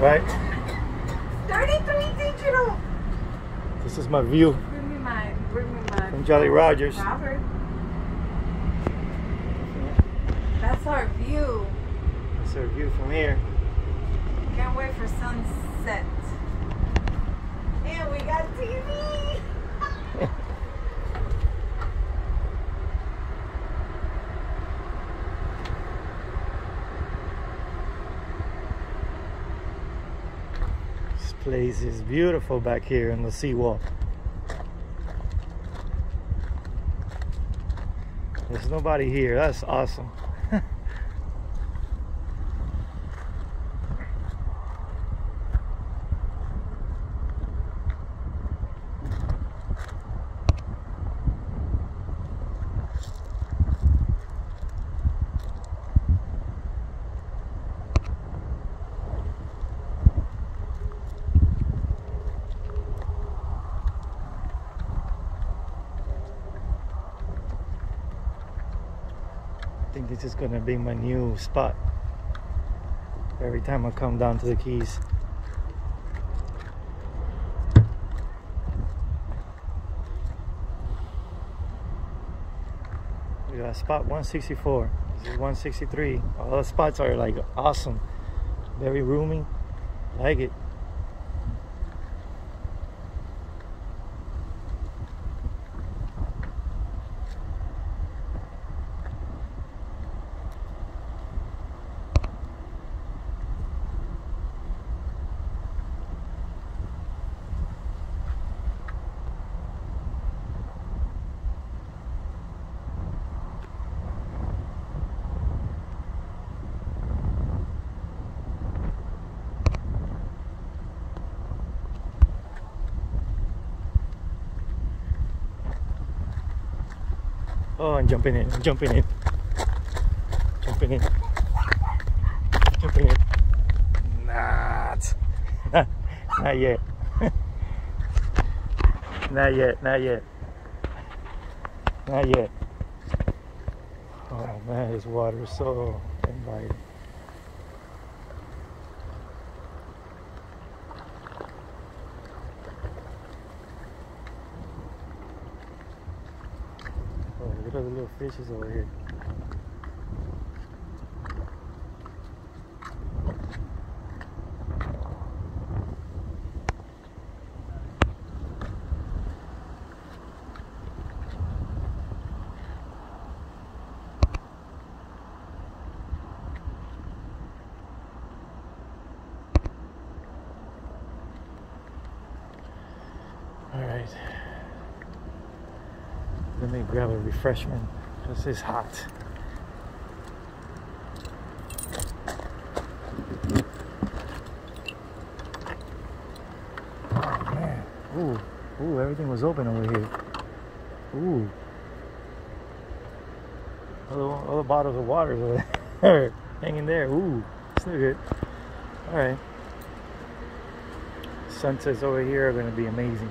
Right? 33 digital. This is my view Bring me my, bring me my. from Jolly Rogers. Robert. That's our view. That's our view from here. Can't wait for sunset. And we got TV. This place is beautiful back here in the seawall. There's nobody here. That's awesome. Think this is gonna be my new spot. Every time I come down to the Keys. We got spot 164. This is 163. All the spots are like awesome. Very roomy. Like it. Oh, I'm jumping in. I'm jumping in. Jumping in. Jumping in. Not. not yet. not yet. Not yet. Not yet. Oh man, this water is so inviting. Oh, look at the little fishes over here. All right. Let me grab a refreshment. This is hot. Oh man. Ooh. Ooh, everything was open over here. Ooh. All the, all the bottles of water over there. hanging there. Ooh. Still good. Alright. Sunsets over here are gonna be amazing.